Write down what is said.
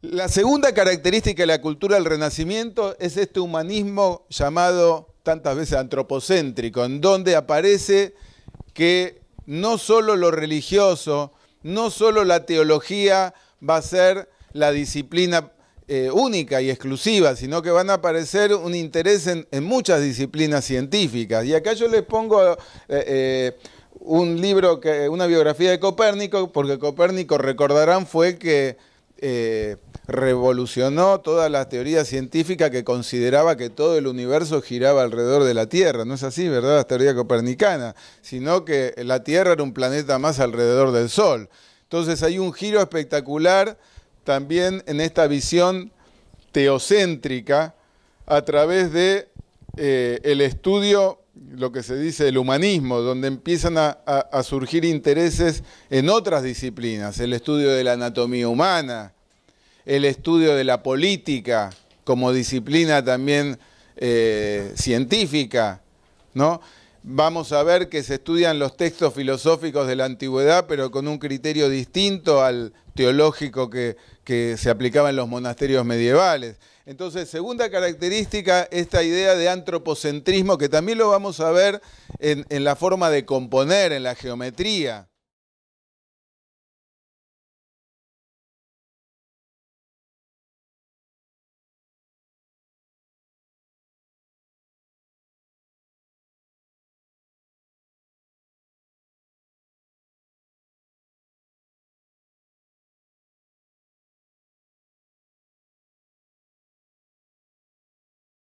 La segunda característica de la cultura del Renacimiento es este humanismo llamado tantas veces antropocéntrico, en donde aparece que no solo lo religioso, no solo la teología va a ser la disciplina eh, única y exclusiva, sino que van a aparecer un interés en, muchas disciplinas científicas. Y acá yo les pongo eh, eh, un libro, una biografía de Copérnico, porque Copérnico, recordarán, fue que revolucionó toda la teoría científica que consideraba que todo el universo giraba alrededor de la Tierra. No es así, ¿verdad? La teoría copernicana, sino que la Tierra era un planeta más alrededor del Sol. Entonces hay un giro espectacular también en esta visión teocéntrica a través de eh, el estudio, lo que se dice el humanismo, donde empiezan a surgir intereses en otras disciplinas, el estudio de la anatomía humana, el estudio de la política como disciplina también eh, científica, ¿no? Vamos a ver que se estudian los textos filosóficos de la antigüedad, pero con un criterio distinto al teológico que, se aplicaba en los monasterios medievales. Entonces, segunda característica, esta idea de antropocentrismo, que también lo vamos a ver en la forma de componer, en la geometría.